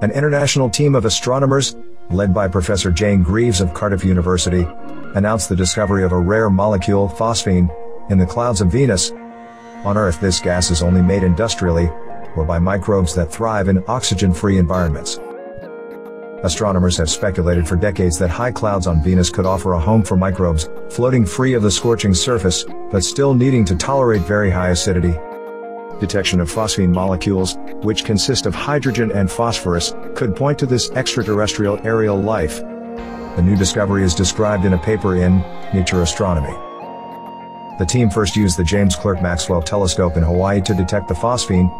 An international team of astronomers, led by Professor Jane Greaves of Cardiff University, announced the discovery of a rare molecule, phosphine, in the clouds of Venus. On Earth, this gas is only made industrially, or by microbes that thrive in oxygen-free environments. Astronomers have speculated for decades that high clouds on Venus could offer a home for microbes, floating free of the scorching surface, but still needing to tolerate very high acidity. Detection of phosphine molecules, which consist of hydrogen and phosphorus, could point to this extraterrestrial aerial life. The new discovery is described in a paper in Nature Astronomy. The team first used the James Clerk Maxwell telescope in Hawaii to detect the phosphine,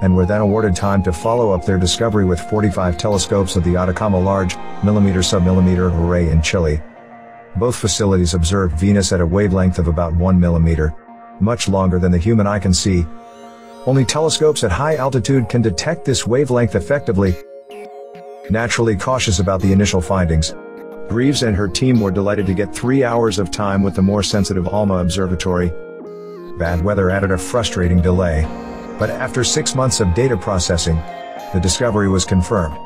and were then awarded time to follow up their discovery with 45 telescopes of the Atacama Large, Millimeter Submillimeter Array in Chile. Both facilities observed Venus at a wavelength of about 1 millimeter, much longer than the human eye can see. Only telescopes at high altitude can detect this wavelength effectively. Naturally cautious about the initial findings, Greaves and her team were delighted to get three hours of time with the more sensitive ALMA observatory. Bad weather added a frustrating delay. But after six months of data processing, the discovery was confirmed.